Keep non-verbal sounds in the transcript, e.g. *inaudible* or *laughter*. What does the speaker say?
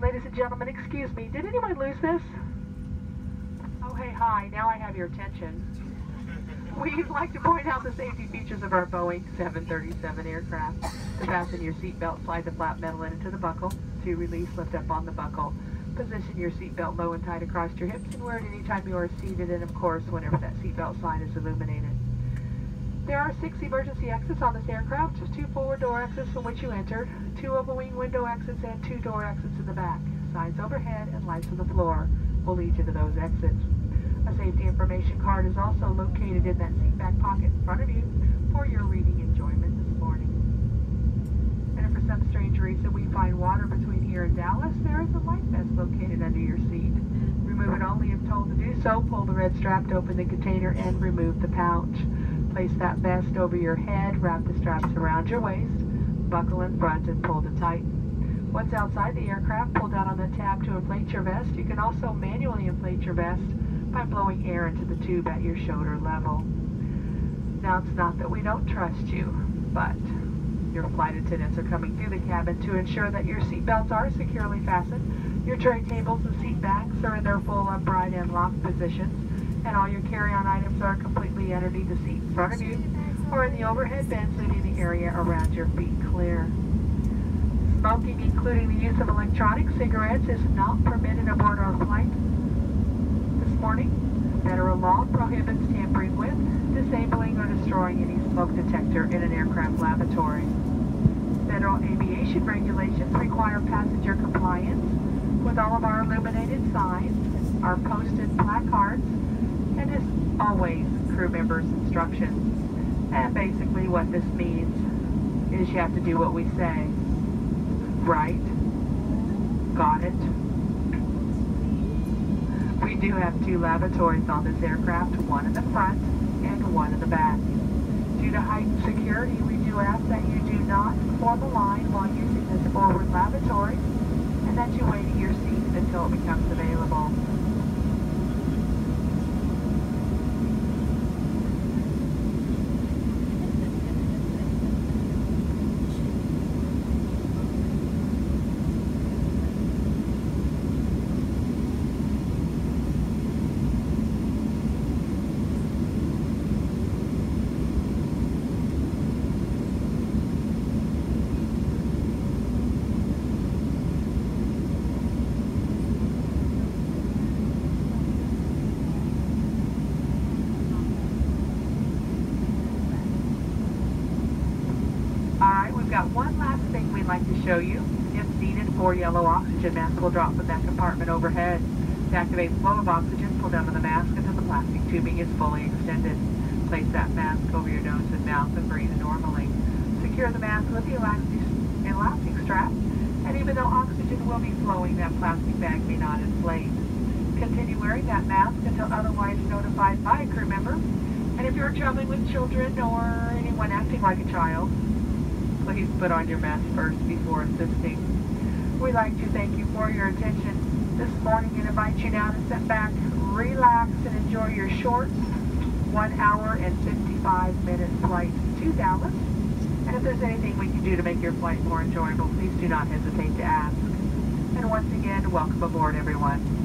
ladies and gentlemen, excuse me, did anyone lose this? Oh, hey, hi, now I have your attention. *laughs* We'd like to point out the safety features of our Boeing 737 aircraft. To fasten your seatbelt, slide the flat metal into the buckle. To release, lift up on the buckle. Position your seatbelt low and tight across your hips and wear it anytime you are seated and, of course, whenever that seatbelt sign is illuminated. There are six emergency exits on this aircraft, two forward door exits from which you entered, two over wing window exits, and two door exits in the back. Signs overhead and lights on the floor will lead you to those exits. A safety information card is also located in that seat back pocket in front of you for your reading enjoyment this morning. And if for some strange reason we find water between here and Dallas, there is a life vest located under your seat. Remove it only if told to do so. Pull the red strap to open the container and remove the pouch. Place that vest over your head, wrap the straps around your waist, buckle in front and pull to tighten. Once outside the aircraft, pull down on the tab to inflate your vest. You can also manually inflate your vest by blowing air into the tube at your shoulder level. Now, it's not that we don't trust you, but your flight attendants are coming through the cabin to ensure that your seat belts are securely fastened, your tray tables and seat backs are in their full upright and locked positions, and all your carry-on items are completely underneath the seat in front of you or in the overhead bins, leaving the area around your feet clear. Smoking, including the use of electronic cigarettes, is not permitted aboard our flight this morning. Federal law prohibits tampering with, disabling, or destroying any smoke detector in an aircraft lavatory. Federal aviation regulations require passenger compliance with all of our illuminated signs, our posted placards, and as always, crew members' instructions. And basically what this means is you have to do what we say. Right? Got it? We do have two lavatories on this aircraft, one in the front and one in the back. Due to heightened security, we do ask that you do not form a line while using this forward lavatory and that you wait at your seat until it becomes available. Got one last thing we'd like to show you. If needed, four yellow oxygen masks will drop from that compartment overhead. To activate flow of oxygen, pull down on the mask until the plastic tubing is fully extended. Place that mask over your nose and mouth and breathe normally. Secure the mask with the elastic, elastic strap, and even though oxygen will be flowing, that plastic bag may not inflate. Continue wearing that mask until otherwise notified by a crew member. And if you're traveling with children or anyone acting like a child, please put on your mask first before assisting. We'd like to thank you for your attention this morning and invite you now to sit back, relax, and enjoy your short one hour and 55 minute flight to Dallas. And if there's anything we can do to make your flight more enjoyable, please do not hesitate to ask. And once again, welcome aboard everyone.